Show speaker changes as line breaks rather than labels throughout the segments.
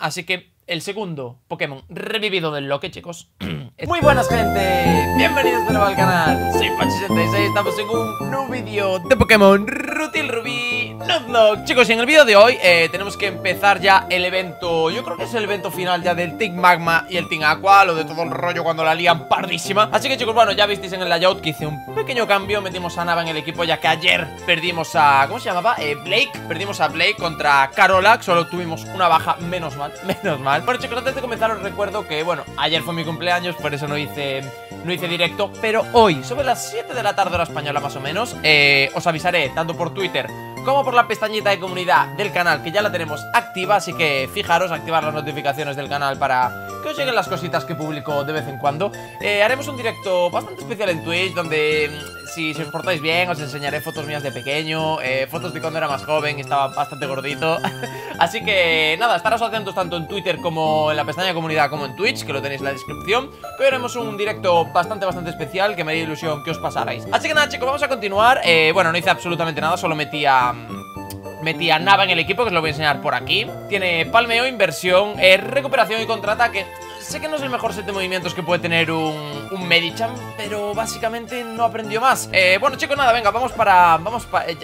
Así que el segundo Pokémon revivido del Loque, chicos. Muy buenas, gente. Bienvenidos de nuevo al canal. Soy Pachi66. Estamos en un nuevo vídeo de Pokémon Rutil Rubí Chicos, en el vídeo de hoy eh, tenemos que empezar ya el evento. Yo creo que es el evento final ya del Team Magma y el Team Aqua. Lo de todo el rollo cuando la lían pardísima. Así que, chicos, bueno, ya visteis en el layout que hice un pequeño cambio. Metimos a Nava en el equipo, ya que ayer perdimos a. ¿Cómo se llamaba? Eh, Blake. Perdimos a Blake contra Carola. Solo tuvimos una baja, menos mal. Menos mal. Bueno, chicos, antes de comenzar os recuerdo que, bueno, ayer fue mi cumpleaños, por eso no hice, no hice directo. Pero hoy, sobre las 7 de la tarde hora española más o menos, eh, os avisaré, tanto por Twitter como por la pestañita de comunidad del canal, que ya la tenemos activa. Así que fijaros, activar las notificaciones del canal para que os lleguen las cositas que publico de vez en cuando. Eh, haremos un directo bastante especial en Twitch, donde si, os portáis bien, os enseñaré fotos mías de pequeño, eh, fotos de cuando era más joven, estaba bastante gordito. Así que nada, estaros atentos tanto en Twitter como en la pestaña de comunidad como en Twitch, que lo tenéis en la descripción. Que hoy haremos un directo bastante, bastante especial, que me haría ilusión que os pasarais. Así que nada, chicos, vamos a continuar. Eh, bueno, no hice absolutamente nada, solo metí a... Metí a Nava en el equipo, que os lo voy a enseñar por aquí Tiene palmeo, inversión, eh, recuperación y contraataque Sé que no es el mejor set de movimientos que puede tener un, un Medicham Pero básicamente no aprendió más eh, Bueno chicos, nada, venga, vamos para... Vamos para... Eh,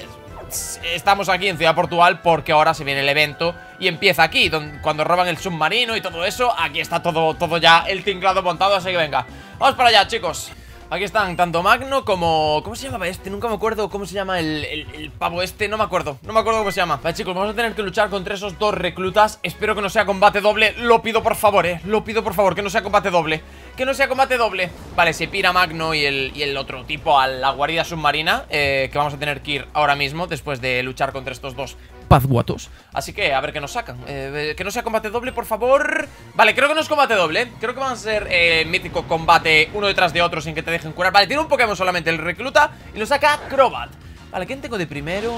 estamos aquí en Ciudad Portugal porque ahora se viene el evento y empieza aquí, donde, cuando roban el submarino y todo eso, aquí está todo, todo ya el tinglado montado, así que venga, vamos para allá chicos. Aquí están tanto Magno como... ¿Cómo se llamaba este? Nunca me acuerdo cómo se llama el, el, pavo este No me acuerdo, no me acuerdo cómo se llama. Vale chicos, vamos a tener que luchar contra esos dos reclutas. Espero que no sea combate doble Lo pido por favor, eh Lo pido por favor, que no sea combate doble Que no sea combate doble. Vale, se pira Magno y el, y el otro tipo a la guarida submarina eh, Que vamos a tener que ir ahora mismo Después de luchar contra estos dos pazguatos. Así que a ver qué nos sacan. Eh, Que no sea combate doble, por favor. Vale, creo que no es combate doble. Creo que van a ser eh, mítico combate uno detrás de otro Sin que te dejen curar. Vale, tiene un Pokémon solamente el recluta Y lo saca Crobat. Vale, ¿quién tengo de primero?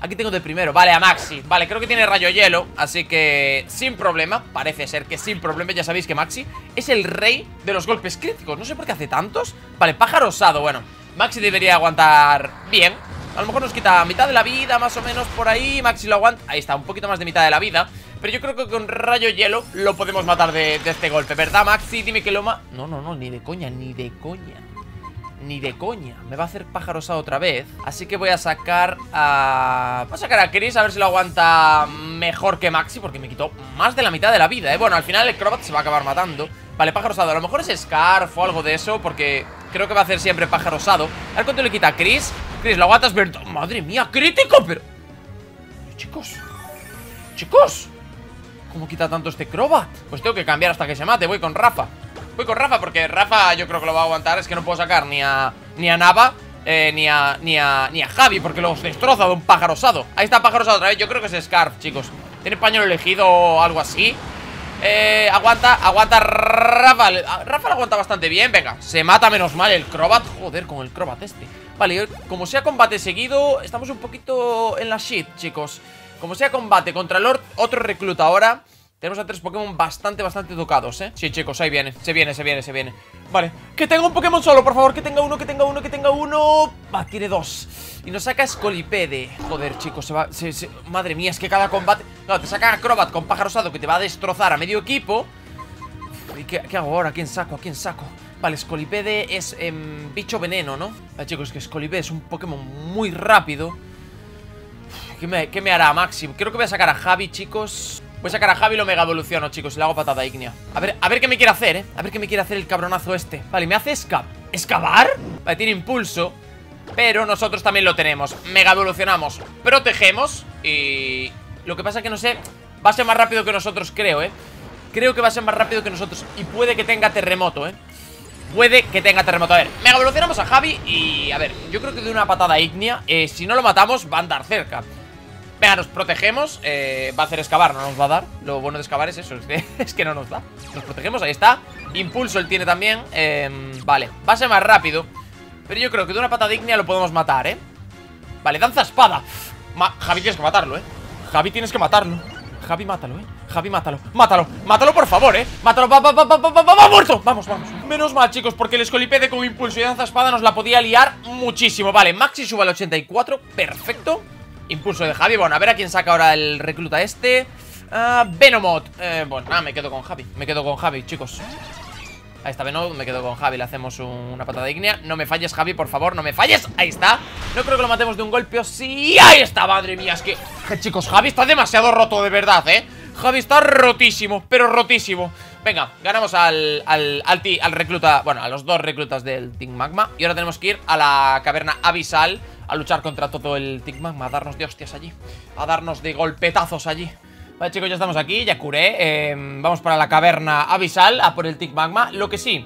Aquí tengo de primero, vale, a Maxi. Vale, creo que tiene rayo hielo, así que Sin problema, parece ser que sin problema. Ya sabéis que Maxi es el rey de los golpes críticos. No sé por qué hace tantos. Vale, pájaro osado, bueno Maxi debería aguantar bien a lo mejor nos quita mitad de la vida, más o menos por ahí. Maxi lo aguanta, ahí está, un poquito más de mitad de la vida. Pero yo creo que con rayo hielo Lo podemos matar de, este golpe, ¿verdad Maxi? Dime que lo ma... No, no, no, ni de coña, ni de coña. Ni de coña. Me va a hacer pájarosa otra vez. Así que voy a sacar a... Voy a sacar a Chris a ver si lo aguanta mejor que Maxi Porque me quitó más de la mitad de la vida, ¿eh? Bueno, al final el Crobat se va a acabar matando. Vale, pájaro osado, a lo mejor es Scarf o algo de eso Porque creo que va a hacer siempre pájaro osado. A ver cuánto le quita a Chris. Chris, lo aguantas, pero... Madre mía, crítico, pero... Chicos. Chicos. ¿Cómo quita tanto este Crobat? Pues tengo que cambiar hasta que se mate, voy con Rafa. Voy con Rafa porque Rafa yo creo que lo va a aguantar. Es que no puedo sacar ni a, ni a Nava eh, ni, a, ni, a, ni a Javi Porque los destroza de un pájaro osado. Ahí está pájaro osado otra vez, yo creo que es Scarf, chicos. Tiene pañuelo elegido o algo así eh, aguanta, aguanta Rafa. Rafa lo aguanta bastante bien, venga Se mata menos mal el Crobat. Joder, con el Crobat este. Vale, como sea combate seguido Estamos un poquito en la shit, chicos. Como sea combate contra el otro recluta ahora tenemos a tres Pokémon bastante, bastante tocados, ¿eh? Sí, chicos, ahí viene, se viene, se viene, se viene Vale, que tenga un Pokémon solo, por favor Que tenga uno, que tenga uno, que tenga uno Va, tiene dos Y nos saca Scolipede Joder, chicos, se va, se, se... Madre mía, es que cada combate Claro, te saca Acrobat con pájaro osado Que te va a destrozar a medio equipo ¿Y qué, hago ahora? ¿A quién saco? ¿A quién saco? Vale, Scolipede es eh, bicho veneno, ¿no? Vale, chicos, es que Scolipede es un Pokémon muy rápido ¿Qué me, ¿Qué me hará Maxi? Creo que voy a sacar a Javi, chicos Voy a sacar a Javi y lo mega evoluciono, chicos Y le hago patada ígnea A ver, a ver qué me quiere hacer, ¿eh? A ver qué me quiere hacer el cabronazo este Vale, me hace escap ¿Excavar? Vale, tiene impulso Pero nosotros también lo tenemos Mega evolucionamos Protegemos Y... Lo que pasa es que no sé Va a ser más rápido que nosotros, creo, ¿eh? Creo que va a ser más rápido que nosotros Y puede que tenga terremoto, ¿eh? Puede que tenga terremoto A ver, mega evolucionamos a Javi Y, a ver, yo creo que de una patada ígnea eh, Si no lo matamos, va a andar cerca Venga, nos protegemos. Eh, Va a hacer excavar, no nos va a dar. Lo bueno de excavar es eso, es que, no nos da. Nos protegemos, ahí está. Impulso él tiene también. Eh, Vale, va a ser más rápido. Pero yo creo que de una pata digna lo podemos matar, ¿eh? Vale, danza espada. Javi tienes que matarlo, ¿eh? Javi tienes que matarlo. Javi, mátalo, ¿eh? Javi, mátalo. Mátalo, mátalo por favor, ¿eh? Mátalo, va, va, va, va, va, va, va, muerto. Vamos, vamos. Menos mal, chicos, porque el escolipede con impulso y danza espada Nos la podía liar muchísimo. Vale, Maxi sube al 84, perfecto Impulso de Javi, bueno, a ver a quién saca ahora el recluta este Ah, Venomot. Eh, bueno, nada, me quedo con Javi. Me quedo con Javi, chicos. Ahí está Venomot, me quedo con Javi. Le hacemos una patada ignea. No me falles, Javi, por favor, no me falles. Ahí está. No creo que lo matemos de un golpe o sí. Ahí está, madre mía. Es que, chicos, Javi está demasiado roto, de verdad, ¿eh? Javi está rotísimo, pero rotísimo. Venga, ganamos al, al, al, al, recluta, bueno, a los dos reclutas del Team Magma Y ahora tenemos que ir a la caverna abisal A luchar contra todo el Team Magma A darnos de hostias allí A darnos de golpetazos allí. Vale chicos, ya estamos aquí, ya curé eh, Vamos para la caverna abisal A por el Team Magma Lo que sí,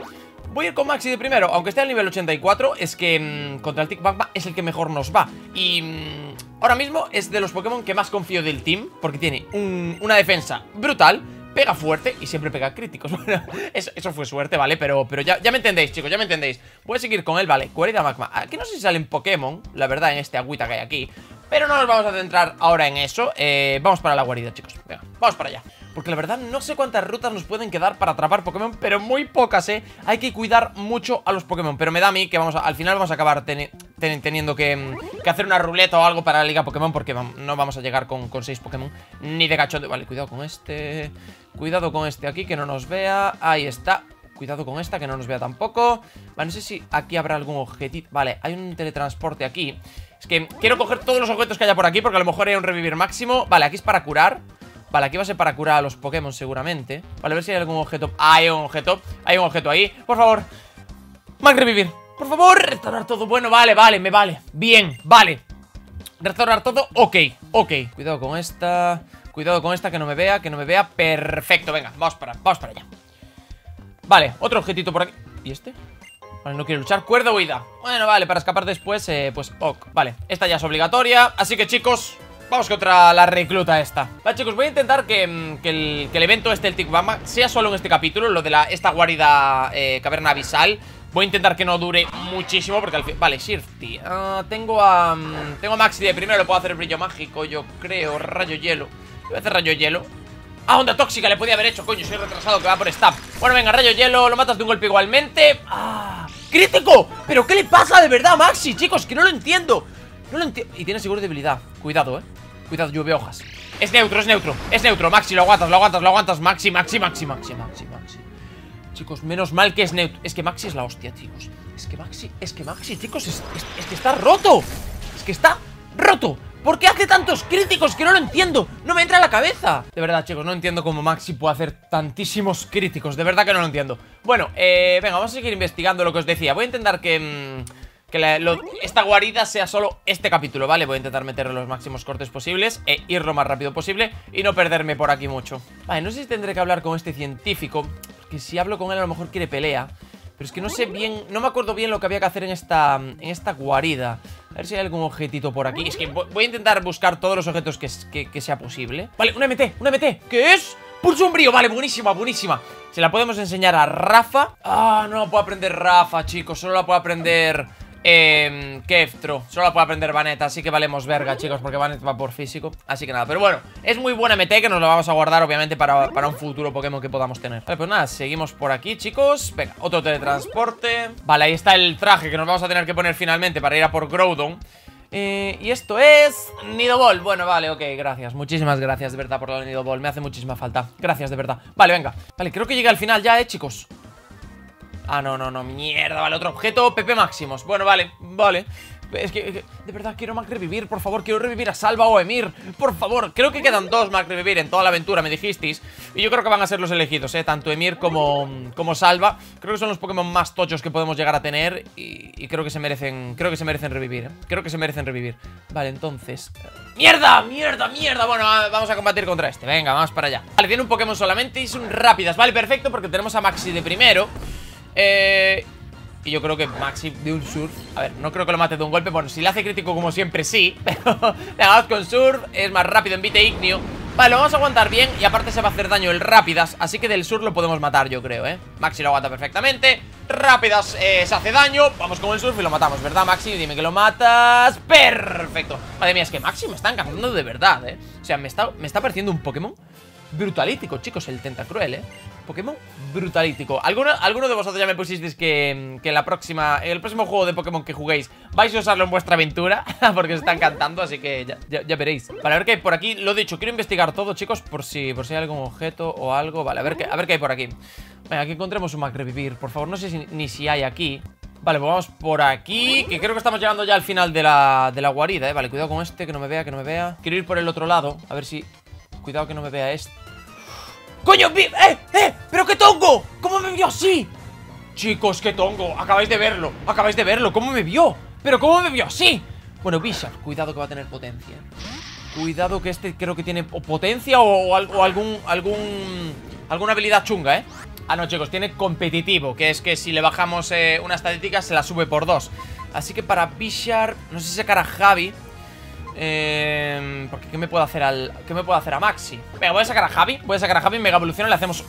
voy a ir con Maxi de primero Aunque esté al nivel 84 Es que mmm, contra el Team Magma es el que mejor nos va. Y... Mmm, ahora mismo es de los Pokémon que más confío del team Porque tiene un, una defensa brutal pega fuerte y siempre pega críticos. Bueno, eso, fue suerte, ¿vale? Pero, pero ya, ya, me entendéis, chicos, ya me entendéis. Voy a seguir con él, ¿vale? Cuerida Magma. Aquí no sé si salen Pokémon, la verdad, en este agüita que hay aquí. Pero no nos vamos a centrar ahora en eso. Eh, vamos para la guarida, chicos. Venga, vamos para allá. Porque la verdad no sé cuántas rutas nos pueden quedar para atrapar Pokémon Pero muy pocas, ¿eh? Hay que cuidar mucho a los Pokémon. Pero me da a mí que vamos a, al final vamos a acabar ten, ten, teniendo que, que, hacer una ruleta o algo para la Liga Pokémon Porque no vamos a llegar con, con seis Pokémon Ni de cachondeo Vale, cuidado con este Cuidado con este aquí, que no nos vea. Ahí está. Cuidado con esta, que no nos vea tampoco. Vale, no sé si aquí habrá algún objetito Vale, hay un teletransporte aquí. Es que quiero coger todos los objetos que haya por aquí Porque a lo mejor hay un revivir máximo. Vale, aquí es para curar Vale, aquí va a ser para curar a los Pokémon seguramente. Vale, a ver si hay algún objeto. Hay un objeto, hay un objeto ahí. Por favor, Mac revivir. Por favor, restaurar todo, bueno, vale, vale, me vale. Bien, vale. Restaurar todo, ok, ok. Cuidado con esta. Cuidado con esta, que no me vea, que no me vea. Perfecto, venga, vamos para, vamos para allá. Vale, otro objetito por aquí. ¿Y este? Vale, no quiere luchar, cuerda huida. Bueno, vale, para escapar después, eh, pues ok. Vale, esta ya es obligatoria. Así que chicos, Vamos contra la recluta esta. Vale chicos, voy a intentar que, mm, el, evento este, el Tikbama Sea solo en este capítulo, lo de la, esta guarida eh, caverna abisal. Voy a intentar que no dure muchísimo porque al fin... Vale, Shifty uh, Tengo a... Um, tengo a Maxi de primero, le puedo hacer brillo mágico, yo creo Rayo hielo. Voy a hacer rayo hielo. Ah, onda tóxica le podía haber hecho, coño, soy retrasado que va por stab. Bueno, venga, rayo hielo, lo matas de un golpe igualmente. Ah, crítico ¿Pero qué le pasa de verdad a Maxi, chicos? Que no lo entiendo No lo entiendo Y tiene seguro debilidad, cuidado, eh. Cuidado, lluvia hojas. Es neutro, es neutro, es neutro. Maxi, lo aguantas, lo aguantas, lo aguantas. Maxi, Maxi, Maxi, Maxi, Maxi, Maxi. Chicos, menos mal que es neutro. Es que Maxi es la hostia, chicos. Es que Maxi, es que Maxi, chicos Es, es, que está roto. Es que está roto. ¿Por qué hace tantos críticos? Que no lo entiendo No me entra a la cabeza. De verdad, chicos, no entiendo cómo Maxi puede hacer tantísimos críticos. De verdad que no lo entiendo. Bueno, eh, venga, vamos a seguir investigando lo que os decía. Voy a intentar que... Mmm, que la, lo, esta guarida sea solo este capítulo, ¿vale? Voy a intentar meterle los máximos cortes posibles e ir lo más rápido posible y no perderme por aquí mucho. Vale, no sé si tendré que hablar con este científico, porque si hablo con él a lo mejor quiere pelea. Pero es que no sé bien, no me acuerdo bien lo que había que hacer en esta, en esta guarida. A ver si hay algún objetito por aquí. Es que voy a intentar buscar todos los objetos que, que, que sea posible. Vale, una MT, una MT. ¿Qué es? Pulso umbrío, vale, buenísima, buenísima Se la podemos enseñar a Rafa Ah, no la puedo aprender Rafa, chicos Solo la puedo aprender eh, Keftro, solo la puede aprender Vanetta Así que valemos verga, chicos, porque Vanetta va por físico. Así que nada, pero bueno, es muy buena MT Que nos la vamos a guardar, obviamente, para, para un futuro Pokémon que podamos tener. Vale, pues nada, seguimos por aquí, chicos. Venga, otro teletransporte. Vale, ahí está el traje que nos vamos a tener que poner finalmente Para ir a por Groudon. Eh, y esto es Nido Ball, bueno, vale, ok, gracias. Muchísimas gracias, de verdad, por lo de Nido Ball Me hace muchísima falta, gracias, de verdad. Vale, venga, vale, creo que llega al final ya, eh, chicos Ah, no, no, no, mierda, vale, otro objeto PP máximos. Bueno, vale, vale. Es que, de verdad, quiero Mac revivir, por favor Quiero revivir a Salva o Emir, por favor Creo que quedan dos Mac revivir en toda la aventura, me dijisteis. Y yo creo que van a ser los elegidos, eh Tanto Emir como, como Salva. Creo que son los Pokémon más tochos que podemos llegar a tener y, y, creo que se merecen Creo que se merecen revivir, eh. Creo que se merecen revivir. Vale, entonces ¡Mierda! ¡Mierda! ¡Mierda! Bueno, vamos a combatir contra este. Venga, vamos para allá. Vale, tiene un Pokémon solamente y son rápidas Vale, perfecto, porque tenemos a Maxi de primero eh... Y yo creo que Maxi de un surf A ver, no creo que lo mate de un golpe Bueno, si le hace crítico como siempre, sí Pero vamos con surf Es más rápido en bite ignio Vale, lo vamos a aguantar bien Y aparte se va a hacer daño el rápidas Así que del surf lo podemos matar, yo creo, ¿eh? Maxi lo aguanta perfectamente Rápidas eh, se hace daño Vamos con el surf y lo matamos, ¿verdad, Maxi? Dime que lo matas Perfecto Madre mía, es que Maxi me está encantando de verdad, ¿eh? O sea, me está, me está pareciendo un Pokémon brutalítico, chicos, el Tentacruel, ¿eh? Pokémon brutalítico. ¿Alguno, alguno de vosotros ya me pusisteis que, que la próxima, el próximo juego de Pokémon que juguéis vais a usarlo en vuestra aventura? Porque os están cantando, así que ya, veréis. Vale, a ver qué hay por aquí. Lo dicho, quiero investigar todo, chicos, por si, por si hay algún objeto o algo. Vale, a ver qué, a ver qué hay por aquí. Venga, que encontremos un Mac Revivir, por favor. No sé ni si hay aquí. Vale, pues vamos por aquí Que creo que estamos llegando ya al final de la, de la guarida, eh Vale, cuidado con este, que no me vea, que no me vea Quiero ir por el otro lado, a ver si... Cuidado que no me vea este ¡Coño! ¡Eh! ¡Eh! ¡Pero qué tongo! ¿Cómo me vio así? Chicos, qué tongo Acabáis de verlo Acabáis de verlo ¿Cómo me vio? ¿Pero cómo me vio así? Bueno, Bishop Cuidado que va a tener potencia Cuidado que este creo que tiene potencia o, algún... algún... Alguna habilidad chunga, ¿eh? Ah, no, chicos, tiene competitivo Que es que si le bajamos eh, una estadística Se la sube por dos Así que para Bishar, no sé si sacar a Javi eh, porque ¿qué me puedo hacer al ¿Qué me puedo hacer a Maxi? Venga, voy a sacar a Javi Voy a sacar a Javi, Mega Evolución Le hacemos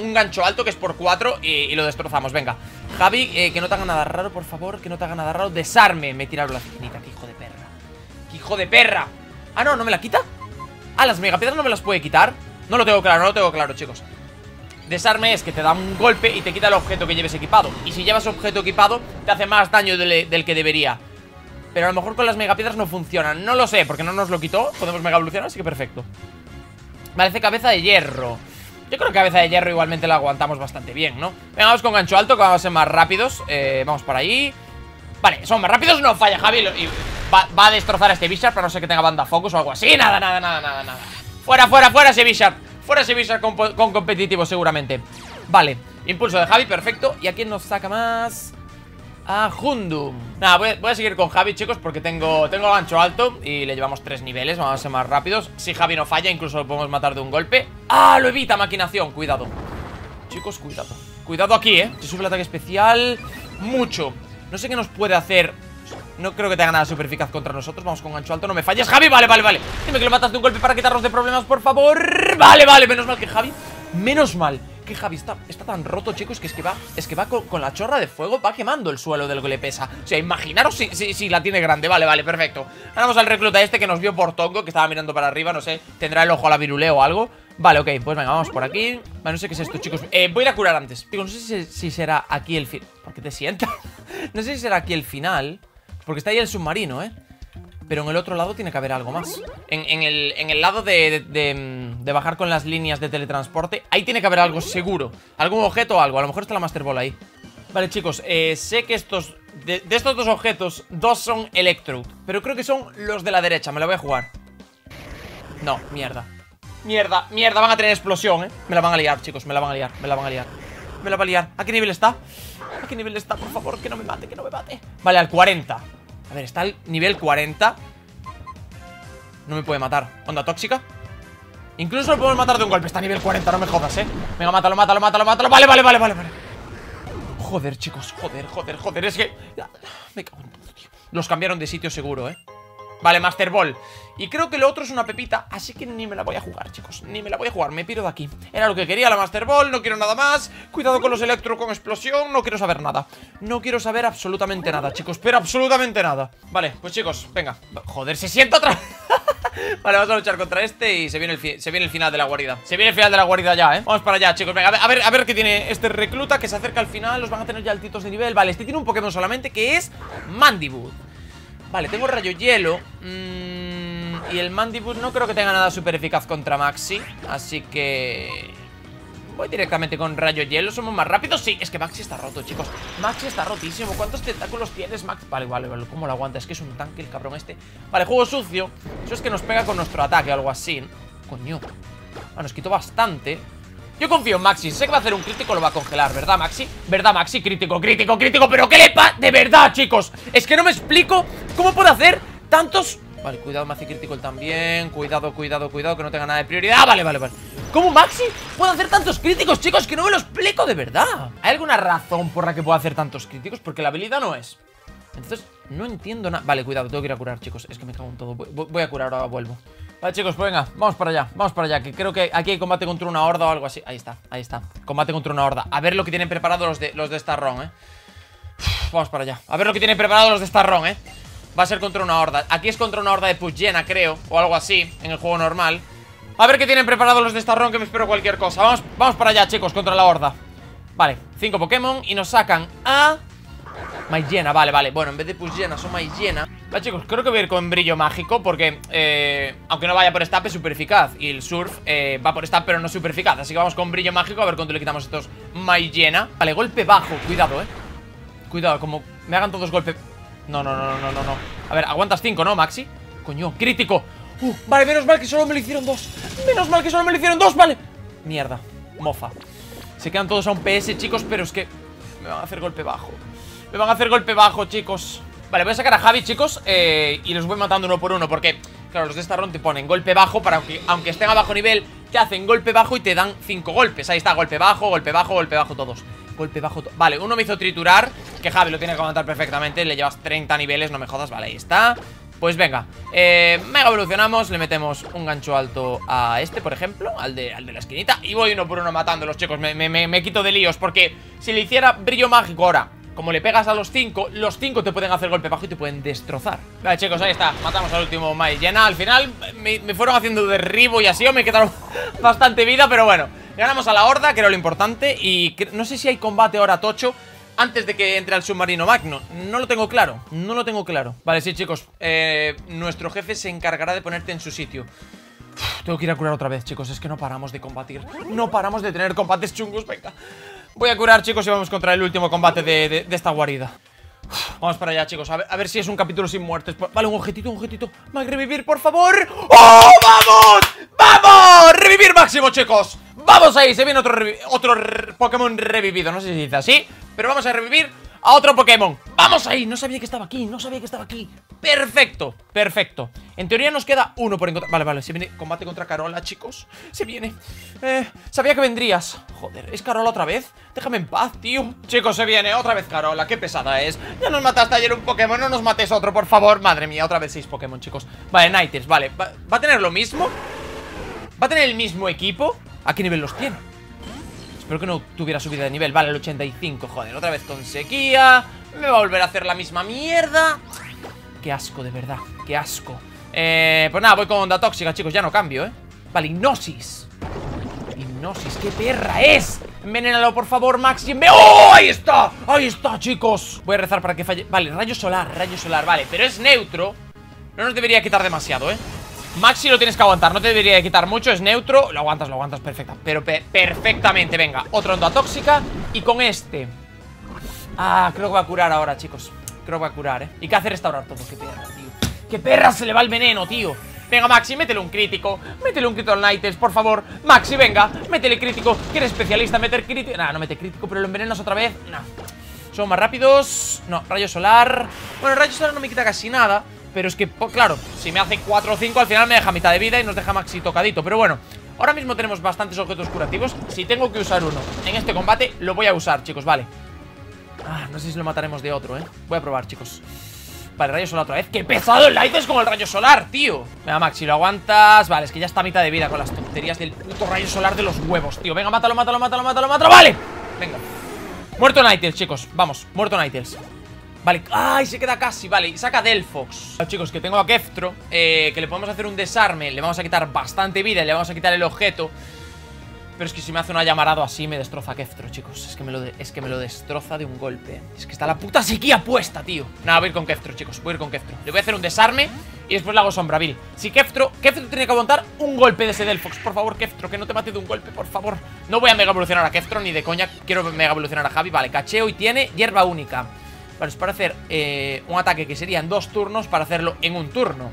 un, gancho alto que es por 4 y, lo destrozamos, venga. Javi, eh, que no te haga nada raro, por favor Que no te haga nada raro Desarme. Me tiraron la esquinita, que hijo de perra. ¡Qué hijo de perra! Ah, no, ¿no me la quita? Ah, las megapiedras no me las puede quitar. No lo tengo claro, no lo tengo claro, chicos. Desarme es que te da un golpe y te quita el objeto que lleves equipado. Y si llevas objeto equipado te hace más daño del, que debería Pero a lo mejor con las megapiedras no funcionan No lo sé, porque no nos lo quitó. Podemos mega evolucionar, así que perfecto. Parece cabeza de hierro. Yo creo que cabeza de hierro igualmente la aguantamos bastante bien, ¿no? Venga, vamos con gancho alto, que vamos a ser más rápidos. Eh, Vamos por ahí. Vale, son más rápidos, no falla Javi. Y va, a destrozar a este Bishard Para no ser que tenga banda focus o algo así. Nada, nada, nada, nada, nada. Fuera, fuera, fuera ese Bishard Fuera ese Visa con, competitivo seguramente. Vale, impulso de Javi, perfecto. ¿Y a quién nos saca más? A Hundum. Nada, voy, a seguir con Javi, chicos Porque tengo, tengo gancho alto Y le llevamos tres niveles, vamos a ser más rápidos. Si Javi no falla, incluso lo podemos matar de un golpe. ¡Ah! Lo evita, maquinación, cuidado. Chicos, cuidado. Cuidado aquí, ¿eh? Se sube el ataque especial Mucho. No sé qué nos puede hacer. No creo que tenga nada super eficaz contra nosotros. Vamos con gancho alto, no me falles, Javi, vale, vale, vale. Dime que lo matas de un golpe para quitarnos de problemas, por favor. Vale, vale, menos mal que Javi Menos mal que Javi está, está tan roto, chicos Que es que va, es que va con, la chorra de fuego Va quemando el suelo del que le pesa O sea, imaginaros si, si, la tiene grande. Vale, vale, perfecto. Ahora vamos al recluta este que nos vio por tongo Que estaba mirando para arriba, no sé Tendrá el ojo a la viruleo o algo. Vale, ok, pues venga, vamos por aquí. No sé qué es esto, chicos. Eh, Voy a ir a curar antes. Digo, no sé si, si será aquí el fin ¿Por qué te sientas? no sé si será aquí el final porque está ahí el submarino, ¿eh? Pero en el otro lado tiene que haber algo más. En, el, lado de, de, bajar con las líneas de teletransporte Ahí tiene que haber algo seguro. Algún objeto o algo, a lo mejor está la Master Ball ahí. Vale, chicos, eh, sé que estos de, estos dos objetos, dos son Electrode Pero creo que son los de la derecha, me la voy a jugar. No, mierda. Mierda, mierda, van a tener explosión, ¿eh? Me la van a liar, chicos, me la van a liar, me la van a liar. Me la van a liar. ¿A qué nivel está? ¿A qué nivel está? Por favor, que no me mate, que no me mate. Vale, al 40 A ver, está al nivel 40 No me puede matar. ¿Onda tóxica? Incluso lo podemos matar de un golpe Está a nivel 40, no me jodas, eh. Venga, mátalo, mátalo, mátalo, mátalo. Vale, vale, vale, vale, vale. Joder, chicos, joder, joder, joder Es que... Me cago en todo, tío. Los cambiaron de sitio seguro, eh Vale, Master Ball. Y creo que lo otro es una pepita Así que ni me la voy a jugar, chicos. Ni me la voy a jugar, me piro de aquí. Era lo que quería la Master Ball, no quiero nada más. Cuidado con los electro con explosión No quiero saber nada. No quiero saber absolutamente nada, chicos Pero absolutamente nada. Vale, pues chicos, venga. Joder, se sienta otra Vale, vamos a luchar contra este y se viene, el se viene el final de la guarida. Se viene el final de la guarida ya, ¿eh? Vamos para allá, chicos Venga, a ver, a ver qué tiene este recluta que se acerca al final. Los van a tener ya altitos de nivel. Vale, este tiene un Pokémon solamente que es Mandibull Vale, tengo rayo hielo mm, Y el Mandibus no creo que tenga nada súper eficaz contra Maxi Así que... Voy directamente con rayo hielo, somos más rápidos Sí, es que Maxi está roto, chicos. Maxi está rotísimo, ¿cuántos tentáculos tienes, Max? Vale, vale, vale, ¿cómo lo aguanta? Es que es un tanque el cabrón este. Vale, juego sucio. Eso es que nos pega con nuestro ataque o algo así. Coño. Ah, nos quitó bastante yo confío en Maxi, sé que va a hacer un crítico, lo va a congelar, ¿verdad, Maxi? ¿Verdad, Maxi? Crítico, crítico, crítico ¿Pero qué le pasa? De verdad, chicos Es que no me explico cómo puede hacer tantos... Vale, cuidado, Maxi crítico también Cuidado, cuidado, cuidado, que no tenga nada de prioridad Vale, vale, vale ¿Cómo Maxi puede hacer tantos críticos, chicos? Que no me lo explico de verdad ¿Hay alguna razón por la que pueda hacer tantos críticos? Porque la habilidad no es Entonces, no entiendo nada Vale, cuidado, tengo que ir a curar, chicos Es que me cago en todo Voy a curar, ahora vuelvo Vale, chicos, pues venga, vamos para allá Vamos para allá, que creo que aquí hay combate contra una horda o algo así. Ahí está, ahí está. Combate contra una horda. A ver lo que tienen preparado los de, los de esta ron, eh Vamos para allá. A ver lo que tienen preparado los de esta ron, eh Va a ser contra una horda. Aquí es contra una horda de Push creo O algo así, en el juego normal. A ver qué tienen preparados los de esta ron que me espero cualquier cosa. Vamos, vamos para allá, chicos, contra la horda. Vale, cinco Pokémon y nos sacan a... Maillena, vale, vale. Bueno, en vez de Pusllena son Maillena Vale, chicos, creo que voy a ir con brillo mágico Porque, eh, aunque no vaya por stap es súper eficaz. Y el surf eh, va por stap pero no es súper eficaz. Así que vamos con brillo mágico a ver cuánto le quitamos estos Maillena Vale, golpe bajo, cuidado, eh. Cuidado, como me hagan todos golpe. No, no, no, no, no, no. A ver, aguantas cinco, ¿no, Maxi? Coño, crítico. Uh, Vale, menos mal que solo me lo hicieron dos. Menos mal que solo me lo hicieron dos, vale. Mierda, mofa. Se quedan todos a un PS, chicos, pero es que Me van a hacer golpe bajo Me van a hacer golpe bajo, chicos. Vale, voy a sacar a Javi, chicos eh, Y los voy matando uno por uno Porque, claro, los de esta ronda te ponen golpe bajo Para que, aunque estén a bajo nivel Te hacen golpe bajo y te dan cinco golpes. Ahí está, golpe bajo, golpe bajo, golpe bajo todos. Golpe bajo Vale, uno me hizo triturar Que Javi lo tiene que aguantar perfectamente Le llevas 30 niveles, no me jodas Vale, ahí está. Pues venga, eh, mega evolucionamos Le metemos un gancho alto a este, por ejemplo Al de, al de la esquinita Y voy uno por uno matando los chicos. Me, me, me, quito de líos Porque si le hiciera brillo mágico ahora como le pegas a los 5, los 5 te pueden hacer golpe bajo y te pueden destrozar. Vale chicos, ahí está, matamos al último Mai Llena, al final me, me, fueron haciendo derribo y así O me quedaron bastante vida, pero bueno. Ganamos a la horda, que era lo importante Y no sé si hay combate ahora tocho antes de que entre al submarino magno. No lo tengo claro, no lo tengo claro. Vale, sí chicos, eh, nuestro jefe se encargará de ponerte en su sitio. Tengo que ir a curar otra vez, chicos Es que no paramos de combatir No paramos de tener combates chungos, venga Voy a curar, chicos, y vamos contra el último combate de, esta guarida Vamos para allá, chicos, a ver, si es un capítulo sin muertes Vale, un objetito, un objetito Mag, revivir, por favor ¡Oh, vamos! ¡Vamos! ¡Revivir máximo, chicos! ¡Vamos ahí! Se viene otro, otro Pokémon revivido No sé si dice así Pero vamos a revivir a otro Pokémon. ¡Vamos ahí! No sabía que estaba aquí No sabía que estaba aquí. Perfecto Perfecto. En teoría nos queda uno por encontrar. Vale, vale Se viene combate contra Carola, chicos. Se viene. Eh, Sabía que vendrías. Joder ¿Es Carola otra vez? Déjame en paz, tío. Chicos, se viene Otra vez Carola Qué pesada es. Ya nos mataste ayer un Pokémon No nos mates otro, por favor. Madre mía Otra vez seis Pokémon, chicos. Vale, Nighters Vale. ¿Va, ¿Va a tener lo mismo? ¿Va a tener el mismo equipo? ¿A qué nivel los tiene? Espero que no tuviera subida de nivel. Vale, el 85, joder, otra vez con sequía Me va a volver a hacer la misma mierda. Qué asco, de verdad, qué asco. Eh, Pues nada, voy con onda tóxica, chicos, ya no cambio, ¿eh? Vale, hipnosis. Hipnosis, qué perra es. Envenénalo, por favor, Max ¡Oh, ahí está! Ahí está, chicos. Voy a rezar para que falle Vale, rayo solar, rayo solar, vale Pero es neutro. No nos debería quitar demasiado, ¿eh? Maxi lo tienes que aguantar, no te debería de quitar mucho Es neutro, lo aguantas, lo aguantas perfecta Pero perfectamente, venga, otra onda tóxica. Y con este. Ah, creo que va a curar ahora, chicos. Creo que va a curar, eh. Y qué hacer restaurar todo, qué perra, tío. Qué perra se le va el veneno, tío. Venga, Maxi, métele un crítico Métele un crítico al Nights, por favor. Maxi, venga, métele crítico Que eres especialista meter crítico Nah, no mete crítico, pero lo envenenas otra vez Nah. Son más rápidos No, rayo solar. Bueno, rayo solar no me quita casi nada pero es que, claro, si me hace 4 o 5 Al final me deja mitad de vida y nos deja Maxi tocadito. Pero bueno, ahora mismo tenemos bastantes objetos curativos. Si tengo que usar uno en este combate Lo voy a usar, chicos, vale. Ah, no sé si lo mataremos de otro, eh Voy a probar, chicos. Vale, rayo solar otra vez. ¡Qué pesado el Light es con el rayo solar, tío! Venga, Maxi, lo aguantas. Vale, es que ya está mitad de vida con las tonterías del puto rayo solar de los huevos, tío. Venga, mátalo, mátalo, mátalo, mátalo, mátalo ¡Vale! Venga. Muerto Nightels, chicos Vamos, muerto Nightels Vale, ¡ay! Se queda casi, vale, y saca Delphox Chicos, que tengo a Keftro eh, Que le podemos hacer un desarme Le vamos a quitar bastante vida le vamos a quitar el objeto. Pero es que si me hace una llamarado así me destroza Keftro, chicos. Es que me lo, es que me lo destroza de un golpe. Es que está la puta sequía puesta, tío. Nada, voy a ir con Keftro, chicos, voy a ir con Keftro. Le voy a hacer un desarme y después le hago Sombravil Si Keftro, Keftro tiene que aguantar un golpe de ese Delphox Por favor, Keftro, que no te mate de un golpe, por favor. No voy a mega evolucionar a Keftro ni de coña Quiero mega evolucionar a Javi, vale, cacheo y tiene hierba única Vale, es para hacer eh, un ataque que sería en dos turnos Para hacerlo en un turno.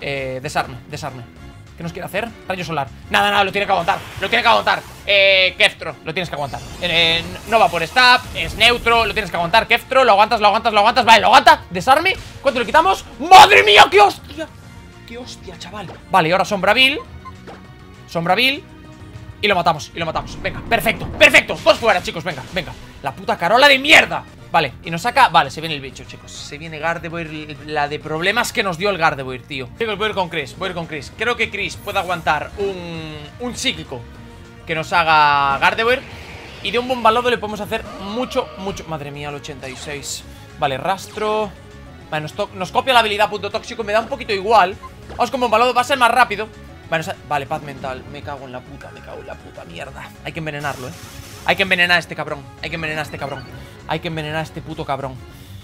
Eh, Desarme, desarme. ¿Qué nos quiere hacer? Rayo solar. Nada, nada, lo tiene que aguantar Lo tiene que aguantar. Eh, Keftro, lo tienes que aguantar. Eh, No va por stab, es neutro Lo tienes que aguantar, Keftro Lo aguantas, lo aguantas, lo aguantas. Vale, lo aguanta Desarme. ¿Cuánto le quitamos? ¡Madre mía, qué hostia! ¡Qué hostia, chaval! Vale, y ahora Sombravil Sombravil y lo matamos, y lo matamos. Venga, perfecto, perfecto. Todos fuera, chicos, venga, venga. La puta carola de mierda Vale, y nos saca... Vale, se viene el bicho, chicos. Se viene Gardevoir La de problemas que nos dio el Gardevoir, tío. Chicos, voy a ir con Chris Voy a ir con Chris. Creo que Chris puede aguantar un... Un psíquico Que nos haga Gardevoir Y de un bombalodo le podemos hacer mucho, mucho... Madre mía, el 86 Vale, rastro. Vale, nos, copia la habilidad punto tóxico Me da un poquito igual. Vamos con bombalodo Va a ser más rápido. Vale, vale, paz mental. Me cago en la puta, me cago en la puta mierda. Hay que envenenarlo, eh. Hay que envenenar a este cabrón. Hay que envenenar a este cabrón. Hay que envenenar a este puto cabrón.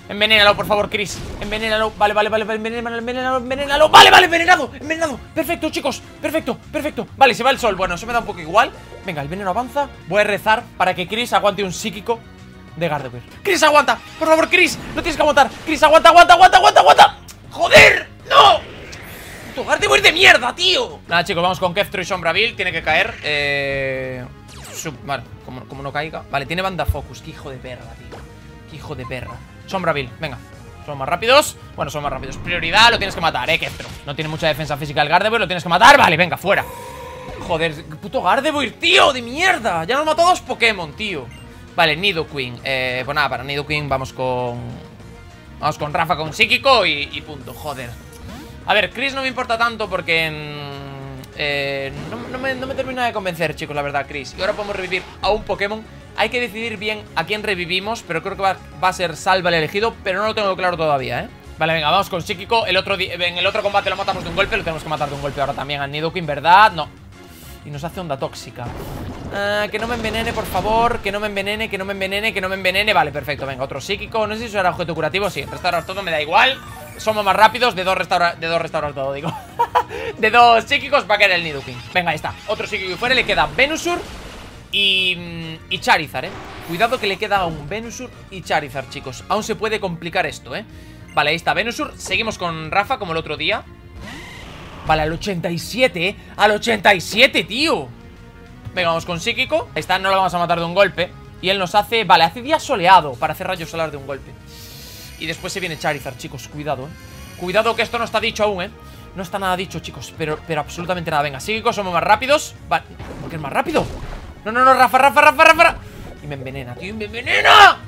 Envenénalo, por favor, Chris. Envenénalo. Vale, vale, vale, vale. Envenénalo, envenénalo, envenénalo. Vale, vale, envenenado. Envenenado. Perfecto, chicos. Perfecto, perfecto. Vale, se va el sol. Bueno, eso me da un poco igual. Venga, el veneno avanza. Voy a rezar para que Chris aguante un psíquico de Gardevoir. Chris, aguanta. Por favor, Chris. No tienes que aguantar. Chris, aguanta, aguanta, aguanta, aguanta, aguanta. ¡Joder! ¡No! ¡Puto Gardevoir de mierda, tío! Nada, chicos, vamos con Keftra y Sombrabil. Tiene que caer. Eh. Vale, como, no caiga. Vale, tiene banda focus. Qué hijo de perra, tío. Qué hijo de perra. Sombrabil, venga. Son más rápidos. Bueno, son más rápidos. Prioridad, lo tienes que matar, eh, Kestro. No tiene mucha defensa física el Gardevoir Lo tienes que matar, vale, venga, fuera. Joder, puto Gardevoir, tío, de mierda. Ya nos mató dos Pokémon, tío. Vale, Nidoqueen Eh, pues nada, para Nidoqueen vamos con... Vamos con Rafa, con Psíquico y, punto, joder. A ver, Chris no me importa tanto porque... Eh, no, me, no termina de convencer, chicos, la verdad, Chris. Y ahora podemos revivir a un Pokémon. Hay que decidir bien a quién revivimos Pero creo que va, a ser Salva el elegido Pero no lo tengo claro todavía, ¿eh? Vale, venga, vamos con Psíquico. El otro En el otro combate lo matamos de un golpe Lo tenemos que matar de un golpe ahora también al Nidoking, ¿verdad? No. Y nos hace onda tóxica. Ah, Que no me envenene, por favor Que no me envenene, que no me envenene, que no me envenene. Vale, perfecto, venga, otro psíquico. No sé si eso era objeto curativo, sí, restaurar todo me da igual Somos más rápidos, de dos restaurar, de dos restaurar todo, digo. De dos psíquicos va a caer el Nidoking. Venga, ahí está, otro psíquico fuera Le queda Venusur y, y Charizard, ¿eh? Cuidado que le queda un Venusur y Charizard, chicos. Aún se puede complicar esto, ¿eh? Vale, ahí está Venusur Seguimos con Rafa como el otro día. Vale, al 87, ¿eh? Al 87, tío. Venga, vamos con Psíquico. Ahí está, no lo vamos a matar de un golpe. Y él nos hace... Vale, hace día soleado Para hacer rayos solar de un golpe Y después se viene Charizard, chicos Cuidado, ¿eh? Cuidado que esto no está dicho aún, ¿eh? No está nada dicho, chicos Pero, pero absolutamente nada Venga, Psíquico, somos más rápidos Vale, ¿por qué es más rápido? No, no, no, Rafa, Rafa, Rafa, Rafa Y me envenena, tío, me envenena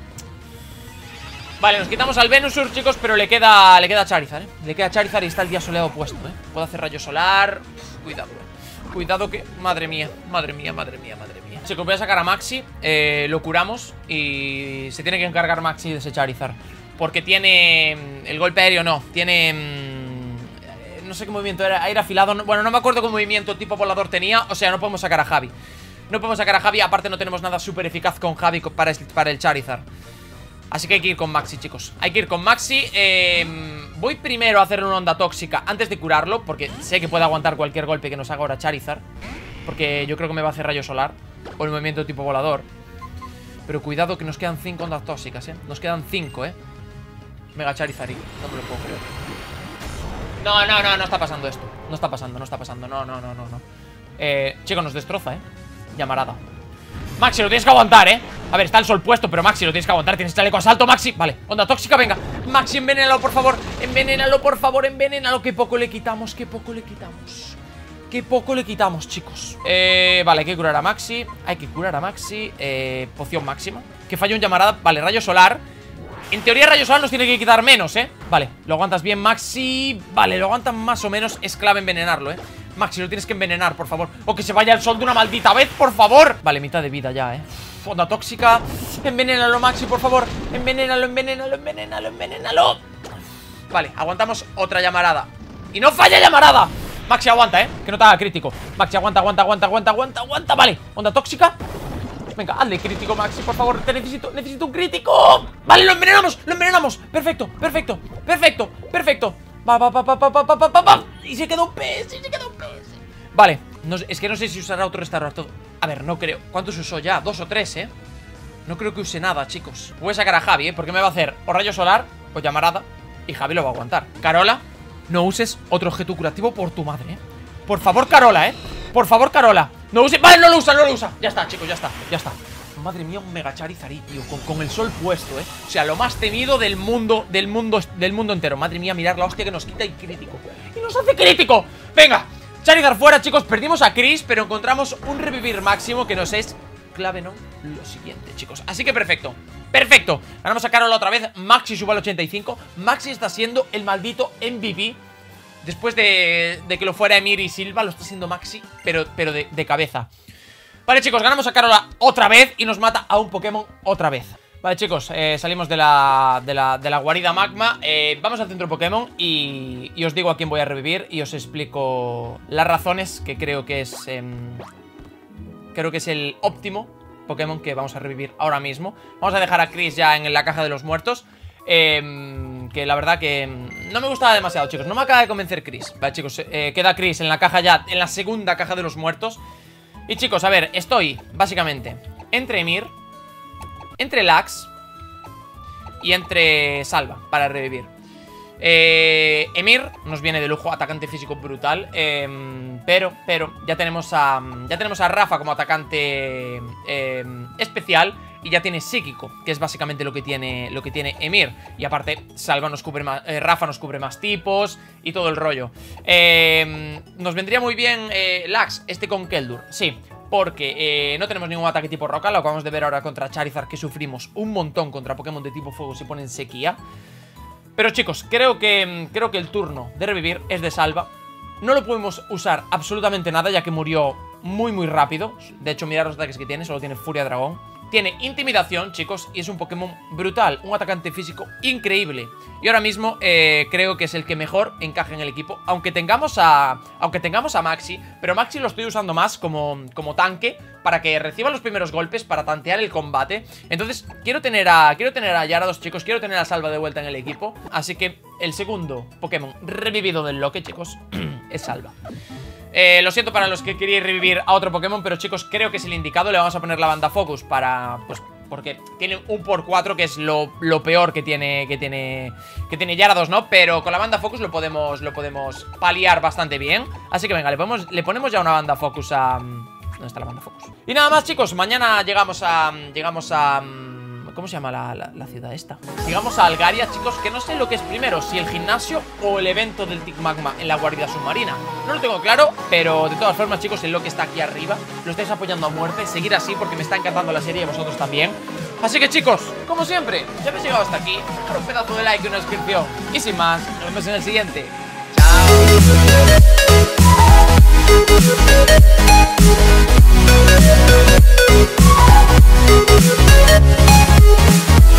Vale, nos quitamos al Venusur, chicos Pero le queda, le queda Charizard, ¿eh? Le queda Charizard y está el día soleado puesto, ¿eh? Puedo hacer rayo solar Cuidado, eh Cuidado que... Madre mía, madre mía, madre mía, madre mía Chicos, voy a sacar a Maxi eh, Lo curamos Y se tiene que encargar Maxi de ese Charizard Porque tiene... Mm, el golpe aéreo no Tiene... Mm, no sé qué movimiento era Aire afilado Bueno, no me acuerdo qué movimiento tipo volador tenía O sea, no podemos sacar a Javi. No podemos sacar a Javi, aparte no tenemos nada súper eficaz con Javi para, para el Charizard. Así que hay que ir con Maxi, chicos. Hay que ir con Maxi em, Voy primero a hacerle una onda tóxica antes de curarlo Porque sé que puede aguantar cualquier golpe que nos haga ahora Charizard Porque yo creo que me va a hacer rayo solar O el movimiento tipo volador. Pero cuidado que nos quedan 5 ondas tóxicas, eh Nos quedan 5, eh Mega Charizard, no me lo puedo creer. No, no, no, no está pasando esto. No está pasando, no está pasando, no, no, no, no, no. Eh, chico, nos destroza, eh Llamarada. Maxi, lo tienes que aguantar, ¿eh? A ver, está el sol puesto, pero Maxi, lo tienes que aguantar. Tienes chaleco asalto, Maxi. Vale, onda tóxica, venga. Maxi, envenénalo, por favor. Envenénalo, por favor, envenénalo. Qué poco le quitamos, qué poco le quitamos. Qué poco le quitamos, chicos. Eh, vale, hay que curar a Maxi. Hay que curar a Maxi. Eh, poción máxima. Que falló un llamarada. Vale, rayo solar en teoría rayo solar nos tiene que quitar menos, ¿eh? Vale, lo aguantas bien, Maxi. Vale, lo aguantan más o menos Es clave envenenarlo, ¿eh? Maxi, lo tienes que envenenar, por favor. O que se vaya el sol de una maldita vez, por favor. Vale, mitad de vida ya, eh Fonda tóxica. Envenénalo, Maxi, por favor. Envenénalo, envenénalo, envenénalo, envenénalo. Vale, aguantamos otra llamarada. Y no falla llamarada. Maxi, aguanta, eh Que no te haga crítico. Maxi, aguanta, aguanta, aguanta, aguanta, aguanta, aguanta. Vale, onda tóxica Venga, hazle crítico, Maxi, por favor. Te necesito, necesito un crítico. Vale, lo envenenamos, lo envenenamos. Perfecto, perfecto, perfecto, perfecto. Va, va, va, va, va, va, va, va, va, Y se quedó un PS, y se quedó un PS Vale, no, es que no sé si usará otro restaurador A ver, no creo. ¿Cuántos usó ya? Dos o tres, ¿eh? No creo que use nada, chicos. Voy a sacar a Javi, ¿eh? Porque me va a hacer o rayo solar o llamarada Y Javi lo va a aguantar. Carola, no uses otro objeto curativo por tu madre, ¿eh? Por favor, Carola, ¿eh? Por favor, Carola No uses... Vale, no lo usa, no lo usa. Ya está, chicos, ya está, ya está. Madre mía, un Mega Charizard, tío con, con, el sol puesto, ¿eh? O sea, lo más temido del mundo Del mundo del mundo entero. Madre mía, mirar la hostia que nos quita y crítico. ¡Y nos hace crítico! ¡Venga! Charizard fuera, chicos. Perdimos a Chris Pero encontramos un revivir máximo Que nos es clave, ¿no? Lo siguiente, chicos. Así que perfecto Perfecto. Ganamos a Carola otra vez. Maxi sube al 85 Maxi está siendo el maldito MVP Después de, que lo fuera Emir y Silva Lo está siendo Maxi Pero, pero de, cabeza. Vale, chicos, ganamos a Carola otra vez y nos mata a un Pokémon otra vez. Vale, chicos, eh, salimos de la, de, la, de la guarida magma. Eh, Vamos al centro Pokémon y, y, os digo a quién voy a revivir Y os explico las razones que creo que es... Eh, creo que es el óptimo Pokémon que vamos a revivir ahora mismo. Vamos a dejar a Chris ya en la caja de los muertos eh, Que la verdad que no me gustaba demasiado, chicos No me acaba de convencer Chris Vale, chicos, eh, queda Chris en la caja ya En la segunda caja de los muertos Y chicos, a ver, estoy, básicamente Entre Emir entre Lax y entre Salva para revivir. Eh, Emir nos viene de lujo, atacante físico brutal. Eh, pero, pero, ya tenemos a. Ya tenemos a Rafa como atacante eh, especial. Y ya tiene psíquico, que es básicamente lo que tiene, lo que tiene Emir. Y aparte, Salva nos cubre más. Eh, Rafa nos cubre más tipos. Y todo el rollo. Eh, nos vendría muy bien eh, Lax, este con Keldur. Sí, porque eh, no tenemos ningún ataque tipo roca, lo acabamos de ver ahora contra Charizard, que sufrimos un montón contra Pokémon de tipo fuego si ponen sequía. Pero chicos, creo que, creo que el turno de revivir es de salva. No lo podemos usar absolutamente nada, ya que murió muy muy rápido. De hecho, mirad los ataques que tiene, solo tiene Furia Dragón. Tiene intimidación, chicos, y es un Pokémon brutal, un atacante físico increíble. Y ahora mismo eh, creo que es el que mejor encaja en el equipo, aunque tengamos a aunque tengamos a Maxi, pero Maxi lo estoy usando más como, como tanque para que reciba los primeros golpes, para tantear el combate. Entonces, quiero tener a quiero tener a Yarados, chicos, quiero tener a Salva de vuelta en el equipo, así que el segundo Pokémon revivido del Loque, chicos, es Salva. Eh, lo siento para los que queríais revivir a otro Pokémon, pero chicos, creo que es el indicado. Le vamos a poner la banda Focus para, pues, porque tiene un por 4 que es lo, lo, peor que tiene que tiene que tiene Yarados, ¿no? Pero con la banda Focus lo podemos lo podemos paliar bastante bien. Así que venga, le, podemos, le ponemos ya una banda Focus a... ¿Dónde está la banda Focus? Y nada más, chicos, mañana llegamos a... Llegamos a... ¿Cómo se llama la, ciudad esta? Llegamos a Algaria, chicos, que no sé lo que es primero Si el gimnasio o el evento del Tic Magma en la guardia submarina No lo tengo claro, pero de todas formas, chicos, el lo que está aquí arriba Lo estáis apoyando a muerte, seguir así porque me está encantando la serie y vosotros también Así que chicos, como siempre, si habéis llegado hasta aquí Dejar un pedazo de like y una suscripción Y sin más, nos vemos en el siguiente ¡Chao!